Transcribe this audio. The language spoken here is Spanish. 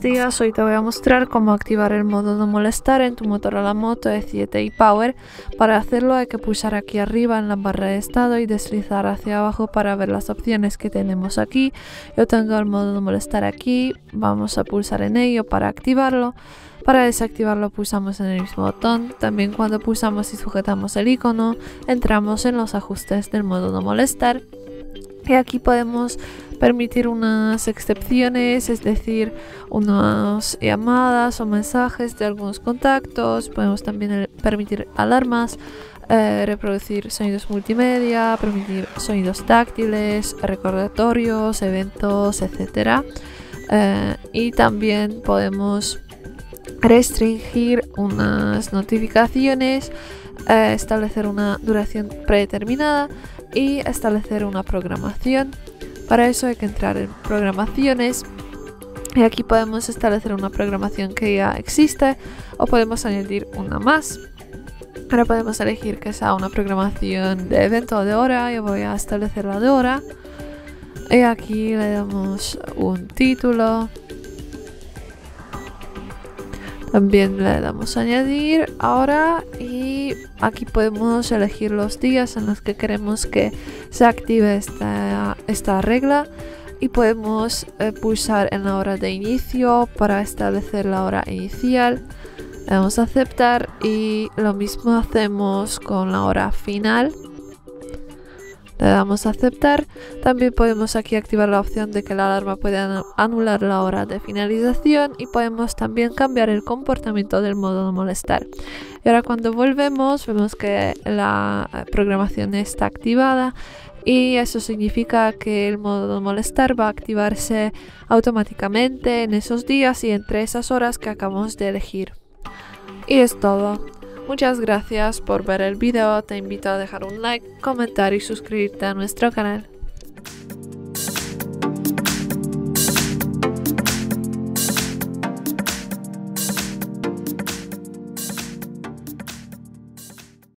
Buenos días, hoy te voy a mostrar cómo activar el modo no molestar en tu Motorola Moto E7 Power. Para hacerlo hay que pulsar aquí arriba en la barra de estado y deslizar hacia abajo para ver las opciones que tenemos aquí. Yo tengo el modo no molestar aquí, vamos a pulsar en ello para activarlo. Para desactivarlo pulsamos en el mismo botón. También cuando pulsamos y sujetamos el icono, entramos en los ajustes del modo no molestar. Y aquí podemos permitir unas excepciones, es decir, unas llamadas o mensajes de algunos contactos. Podemos también permitir alarmas, eh, reproducir sonidos multimedia, permitir sonidos táctiles, recordatorios, eventos, etc. Eh, y también podemos restringir unas notificaciones, eh, establecer una duración predeterminada y establecer una programación. Para eso hay que entrar en programaciones y aquí podemos establecer una programación que ya existe o podemos añadir una más. Ahora podemos elegir que sea una programación de evento o de hora. Yo voy a establecer la de hora. Y aquí le damos un título. También le damos añadir ahora y aquí podemos elegir los días en los que queremos que se active esta, esta regla y podemos eh, pulsar en la hora de inicio para establecer la hora inicial. Le damos a aceptar y lo mismo hacemos con la hora final. Le damos a aceptar. También podemos aquí activar la opción de que la alarma puede anular la hora de finalización y podemos también cambiar el comportamiento del modo de molestar. Y ahora cuando volvemos vemos que la eh, programación está activada y eso significa que el modo de molestar va a activarse automáticamente en esos días y entre esas horas que acabamos de elegir. Y es todo. Muchas gracias por ver el video, te invito a dejar un like, comentar y suscribirte a nuestro canal.